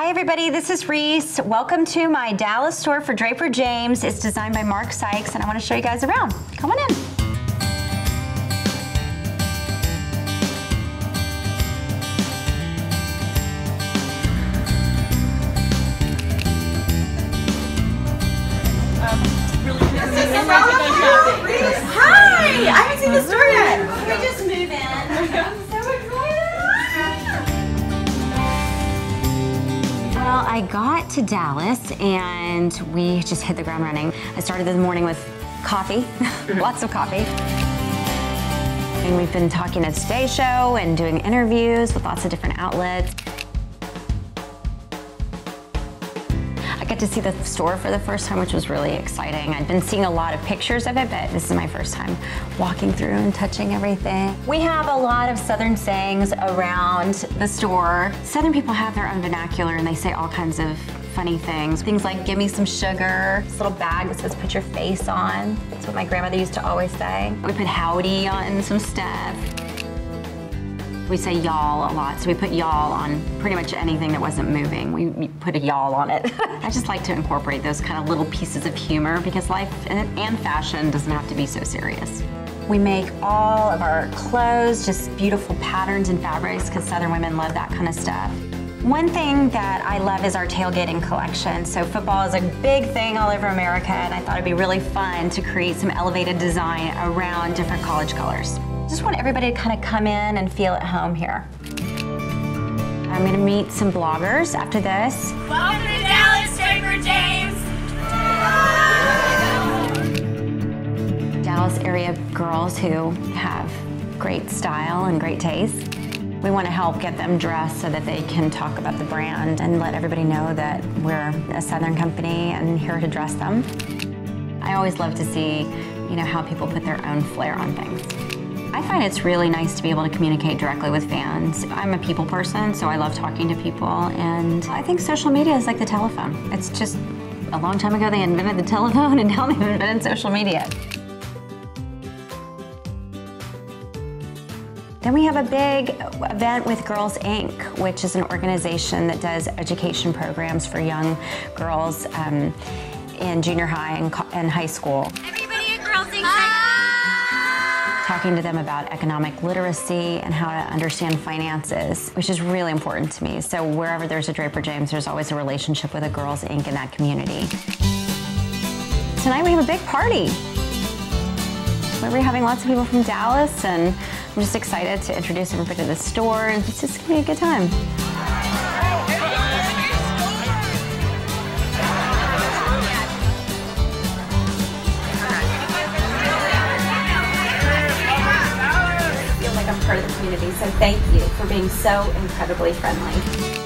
Hi everybody, this is Reese. Welcome to my Dallas store for Draper James. It's designed by Mark Sikes and I want to show you guys around. Come on in. I got to Dallas and we just hit the ground running. I started the morning with coffee, lots of coffee. And we've been talking at Today Show and doing interviews with lots of different outlets. I got to see the store for the first time, which was really exciting. I'd been seeing a lot of pictures of it, but this is my first time walking through and touching everything. We have a lot of Southern sayings around the store. Southern people have their own vernacular and they say all kinds of funny things. Things like, give me some sugar, this little bag that says put your face on. That's what my grandmother used to always say. We put howdy on some stuff. We say y'all a lot, so we put y'all on pretty much anything that wasn't moving. We put a y'all on it. I just like to incorporate those kind of little pieces of humor because life and fashion doesn't have to be so serious. We make all of our clothes just beautiful patterns and fabrics because Southern women love that kind of stuff. One thing that I love is our tailgating collection. So football is a big thing all over America and I thought it'd be really fun to create some elevated design around different college colors. I just want everybody to kind of come in and feel at home here. I'm gonna meet some bloggers after this. Welcome to Dallas, Draper James. Dallas area girls who have great style and great taste. We want to help get them dressed so that they can talk about the brand and let everybody know that we're a Southern company and here to dress them. I always love to see, you know, how people put their own flair on things. I find it's really nice to be able to communicate directly with fans. I'm a people person, so I love talking to people, and I think social media is like the telephone. It's just a long time ago they invented the telephone, and now they've invented social media. Then we have a big event with Girls Inc., which is an organization that does education programs for young girls um, in junior high and, co- and high school. Everybody at Girls Inc. Talking to them about economic literacy and how to understand finances, which is really important to me. So wherever there's a Draper James, there's always a relationship with a Girls Inc. in that community. Tonight we have a big party. We're having lots of people from Dallas, and I'm just excited to introduce everybody to the store, and it's just gonna be a good time. feel like I'm part of the community. So thank you for being so incredibly friendly.